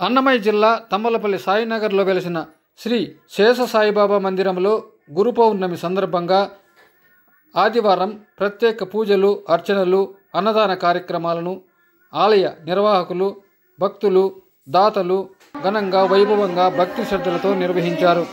అన్నమయ్య జిల్లా తమ్మలపల్లి సాయినగర్లో వెలిసిన శ్రీ శేష సాయిబాబా మందిరంలో గురు పౌర్ణమి సందర్భంగా ఆదివారం ప్రత్యేక పూజలు అర్చనలు అన్నదాన కార్యక్రమాలను ఆలయ నిర్వాహకులు భక్తులు దాతలు ఘనంగా వైభవంగా భక్తి శ్రద్ధలతో నిర్వహించారు.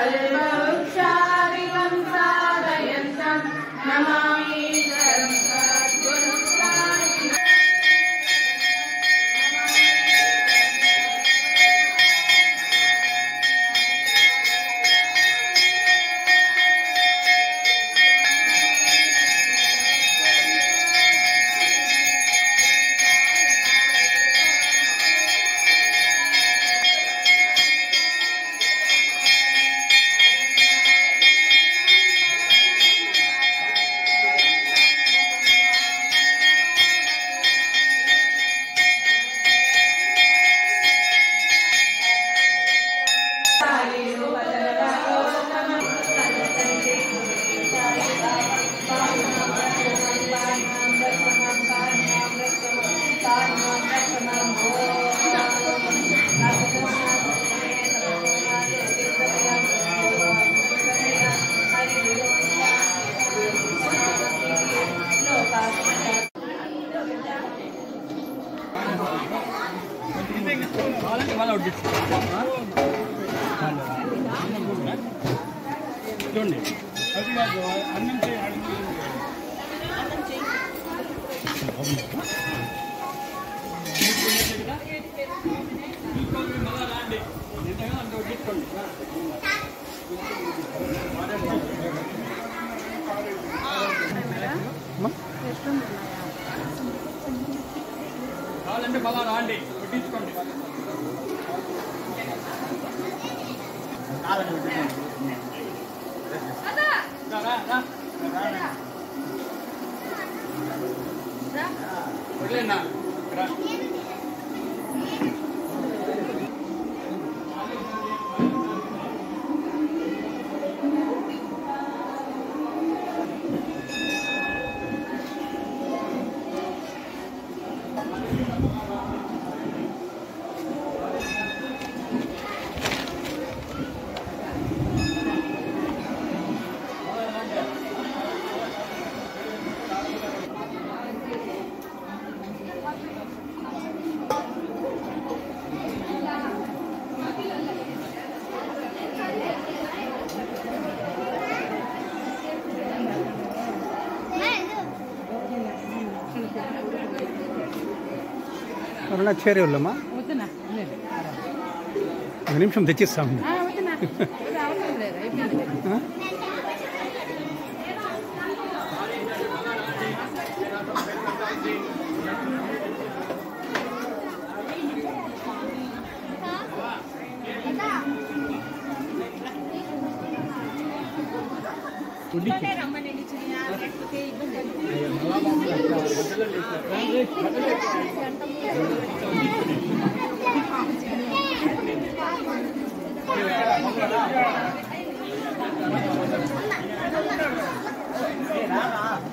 कल्पवृक्षादिकं सर्वं साधयन्त చూడండి. అది కాదు అన్నం చేయాలి అన్నం చేయాలి రాండి వడ్డించుకోండి రా, రా, రా. వదిలేనా? రా. ఎవరన్నా చేరే వాళ్ళమ్మా వద్దునా ఒక నిమిషం తెచ్చిస్తాము ఆ, వద్దునా Nè, nè!